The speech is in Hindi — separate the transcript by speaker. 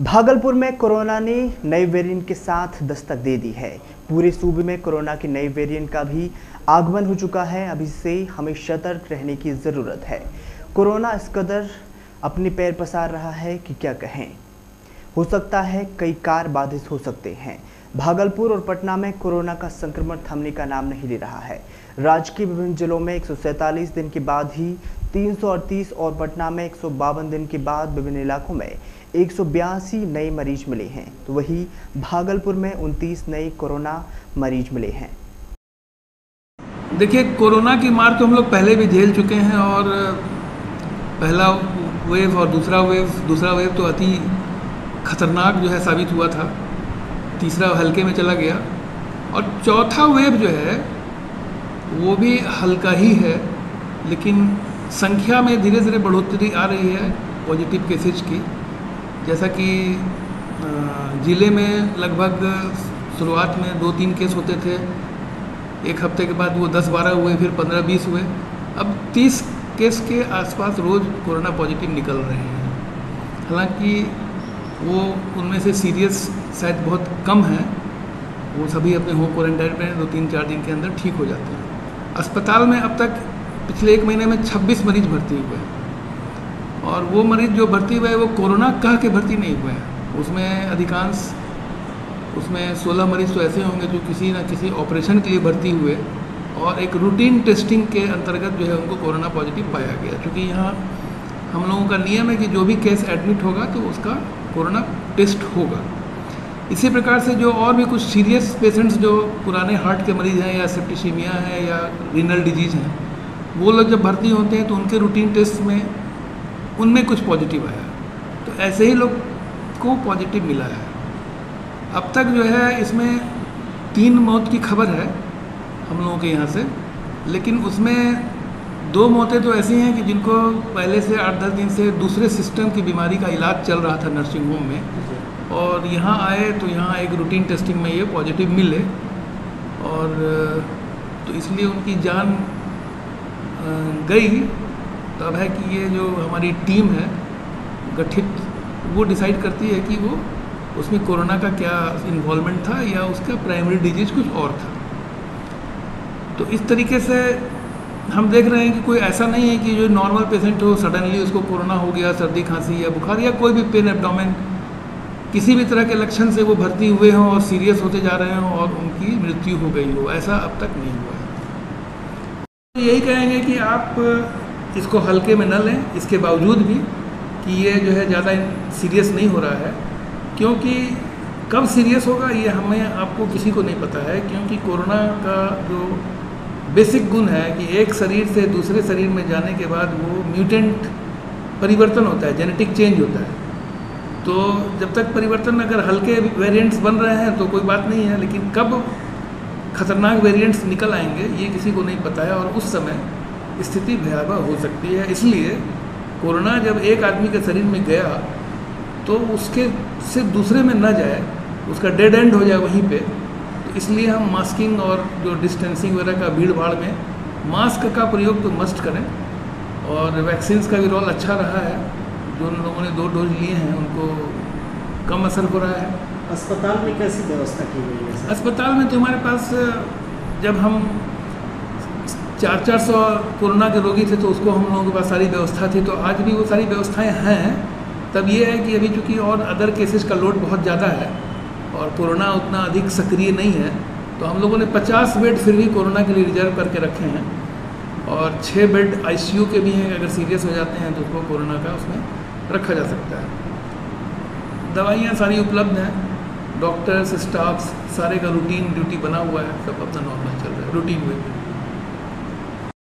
Speaker 1: भागलपुर में कोरोना ने नए वेरिएंट के साथ दस्तक दे दी है। पूरे सूबे में कोरोना के नए वेरिएंट का भी आगमन हो चुका है। अभी से हमें सतर्क रहने की ज़रूरत है। कोरोना इस कदर अपने पैर पसार रहा है कि क्या कहें। हो सकता है कई कार बाधित हो सकते हैं। भागलपुर और पटना में कोरोना का संक्रमण थमने का नाम नहीं ले रहा है। राज्य के विभिन्न जिलों में एक दिन के बाद ही तीन सौ अड़तीस और पटना में एक सौ बावन दिन के बाद विभिन्न इलाकों में एक सौ बयासी नए मरीज़ मिले हैं। तो वही भागलपुर में 29 नए कोरोना मरीज़ मिले हैं।
Speaker 2: देखिए, कोरोना की मार तो हम लोग पहले भी झेल चुके हैं और पहला वेव और दूसरा वेव दूसरा वेव तो अति खतरनाक जो है साबित हुआ था। तीसरा हल्के में चला गया। और चौथा वेव जो है, वो भी हल्का ही है, लेकिन संख्या में धीरे धीरे बढ़ोतरी आ रही है पॉजिटिव केसेज की। जैसा कि ज़िले में लगभग शुरुआत में दो तीन केस होते थे। एक हफ़्ते के बाद वो दस बारह हुए, फिर पंद्रह बीस हुए। अब तीस केस के आसपास रोज़ कोरोना पॉजिटिव निकल रहे हैं। हालाँकि वो उनमें से सीरियस शायद बहुत कम है। वो सभी अपने होम क्वारंटाइन में दो तीन चार दिन के अंदर ठीक हो जाते हैं। अस्पताल में अब तक पिछले एक महीने में 26 मरीज़ भर्ती हुए हैं। और वो मरीज़ जो भर्ती हुए वो कोरोना कह के भर्ती नहीं हुए हैं। उसमें अधिकांश, उसमें 16 मरीज़ तो ऐसे होंगे जो किसी न किसी ऑपरेशन के लिए भर्ती हुए और एक रूटीन टेस्टिंग के अंतर्गत जो है उनको कोरोना पॉजिटिव पाया गया। क्योंकि यहाँ हम लोगों का नियम है कि जो भी केस एडमिट होगा तो उसका कोरोना टेस्ट होगा। इसी प्रकार से जो और भी कुछ सीरियस पेशेंट्स जो पुराने हार्ट के मरीज़ हैं या सेप्टिशीमिया हैं या रीनल डिज़ीज़ हैं वो लोग जब भर्ती होते हैं तो उनके रूटीन टेस्ट में उनमें कुछ पॉजिटिव आया। तो ऐसे ही लोग को पॉजिटिव मिला है। अब तक जो है इसमें तीन मौत की खबर है हम लोगों के यहाँ से, लेकिन उसमें दो मौतें तो ऐसी हैं कि जिनको पहले से आठ दस दिन से दूसरे सिस्टम की बीमारी का इलाज चल रहा था नर्सिंग होम में, और यहाँ आए तो यहाँ एक रूटीन टेस्टिंग में ये पॉजिटिव मिले, और तो इसलिए उनकी जान गई तो अब है कि ये जो हमारी टीम है, गठित, वो डिसाइड करती है कि वो उसमें कोरोना का क्या इन्वॉल्वमेंट था या उसका प्राइमरी डिज़ीज़ कुछ और था। तो इस तरीके से हम देख रहे हैं कि कोई ऐसा नहीं है कि जो नॉर्मल पेशेंट हो सडनली उसको कोरोना हो गया, सर्दी, खांसी या बुखार या कोई भी पेन एबडोमेन किसी भी तरह के लक्षण से वो भर्ती हुए हों और सीरियस होते जा रहे हों और उनकी मृत्यु हो गई हो, ऐसा अब तक नहीं हुआ है। तो यही कहेंगे कि आप इसको हल्के में न लें। इसके बावजूद भी कि ये जो है ज़्यादा सीरियस नहीं हो रहा है। क्योंकि कब सीरियस होगा, ये हमें आपको किसी को नहीं पता है। क्योंकि कोरोना का जो बेसिक गुण है कि एक शरीर से दूसरे शरीर में जाने के बाद वो म्यूटेंट परिवर्तन होता है, जेनेटिक चेंज होता है। तो जब तक परिवर्तन अगर हल्के वेरिएंट्स बन रहे हैं तो कोई बात नहीं है, लेकिन कब खतरनाक वेरिएंट्स निकल आएँगे, ये किसी को नहीं पता है और उस समय स्थिति भयावह हो सकती है। इसलिए कोरोना जब एक आदमी के शरीर में गया तो उसके से दूसरे में न जाए, उसका डेड एंड हो जाए वहीं पे तो इसलिए हम मास्किंग और जो डिस्टेंसिंग वगैरह का भीड़ भाड़ में मास्क का प्रयोग तो मस्ट करें और वैक्सीन्स का भी रोल अच्छा रहा है। जो लोगों ने दो डोज लिए हैं, उनको कम असर हो रहा है।
Speaker 3: अस्पताल में कैसी व्यवस्था की गई है
Speaker 2: अस्पताल में तो हमारे पास, जब हम चार चार सौ कोरोना के रोगी थे तो उसको हम लोगों के पास सारी व्यवस्था थी। तो आज भी वो सारी व्यवस्थाएँ हैं। तब ये है कि अभी चूँकि और अदर केसेस का लोड बहुत ज़्यादा है और कोरोना उतना अधिक सक्रिय नहीं है तो हम लोगों ने 50 बेड फिर भी कोरोना के लिए रिज़र्व करके रखे हैं। और छः बेड आईसीयू के भी हैं, अगर सीरियस हो जाते हैं तो उसको कोरोना का उसमें रखा जा सकता है। दवाइयाँ सारी उपलब्ध हैं। डॉक्टर्स स्टाफ सारे का रूटीन ड्यूटी बना हुआ है, सब अपना नॉर्मल चल रहा है रूटीन वे में